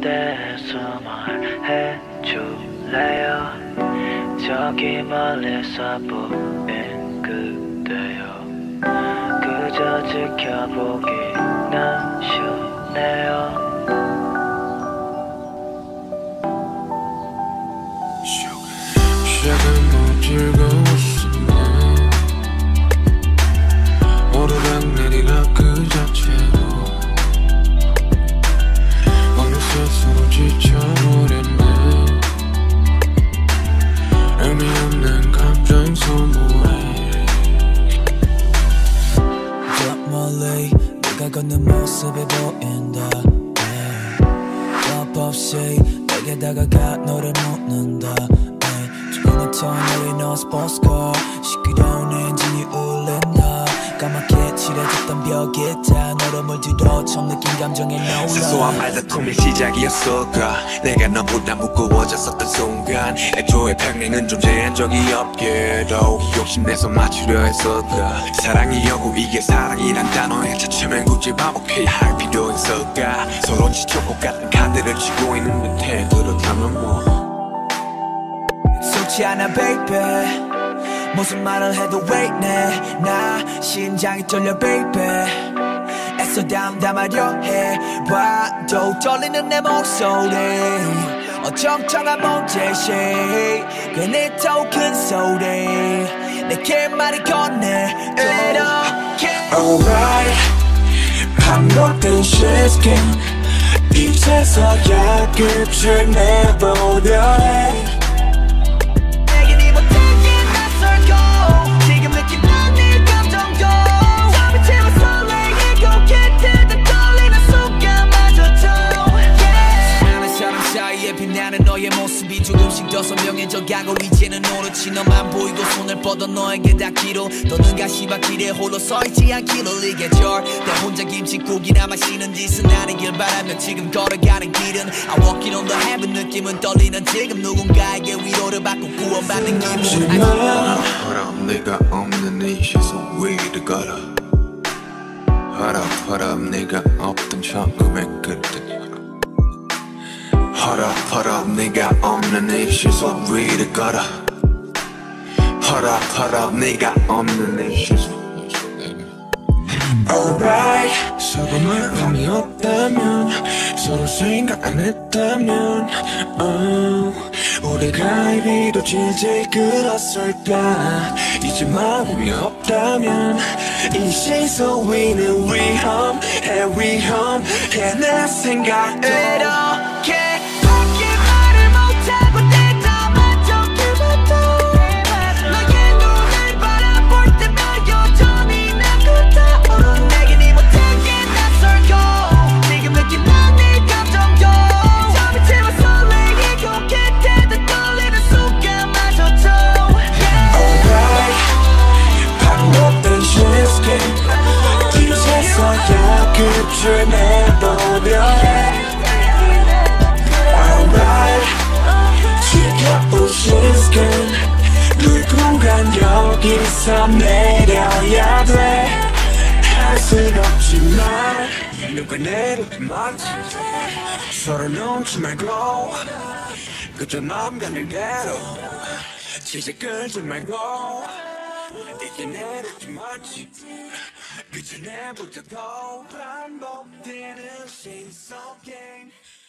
대해서 말해줄래요? 저기 멀리서 보인 그대여 그저 지켜보기는 쉽네요 걷는 모습이 보인다. 답 없이 내게 다가가 너를 묻는다. 조금은 터널이 너 스포츠카 시끄러운 엔진이 울린다. 까맣게 칠해졌던 벽에 처음 느낀 감정에 놀라. 사소한 말다툼의 시작이었을까 내가 너보다 무거워졌었던 순간. 애초에 평행은 존재한 적이 없게도 욕심내서 맞추려 했을까 사랑이 여고 이게 사랑이란 단어에 차츰엔 굳이 반복해야 할 필요 있을까 서로 지쳐고 같은 카드를 치고 있는 듯해. 그렇다면 뭐. 속지 않아 baby. 무슨 말을 해도 왜 이래 나 심장이 떨려 baby 애써 담담하려 해. 봐도 떨리는 내 목소리. 어정쩡한 몸짓이 괜히 더큰 소리. 내게 말이 건네. 이렇게. Alright. 반복된 시스템 이제서야 끝을 내보려. 해 조금씩 더 선명해져 가고 이제는 오롯이 너만 보이고 손을 뻗어 너에게 닿기로 더는 가시밭길에 홀로 서있지 않기를 이겨줘 내 혼자 김치국이나 마시는 짓은 아니길 바라며 지금 걸어가는 길은 I walking on the heaven 느낌은 떨리는 지금 누군가에게 위로를 받고 구원받는 기분. 허락 내가 없는 이 시선 위를 걸어. 허락 허락 내가 없던 처음의 그때 허락 허락 내가 없는 이 시선 위를 걸어 허락 허락 내가 없는 이 시선 Alright. 서로만 의미 없다면 서로 생각 안 했다면 oh, 우리가 이리도질질 끌었을까 이제 마음이 없다면 이 시선 위는 위험해 위험해 내 생각도 이렇게 끝을 내보려 해 Alright 지켜본 시스템 누군간 여기서 내려야 돼할 순 없지만 누가 내리든 말지 서로 넘지 말고 그저 남 가는 대로 지지 끌지 말고 이제 내리지 마지 그저 내부터 더 반복되는 신속 게임 이제 그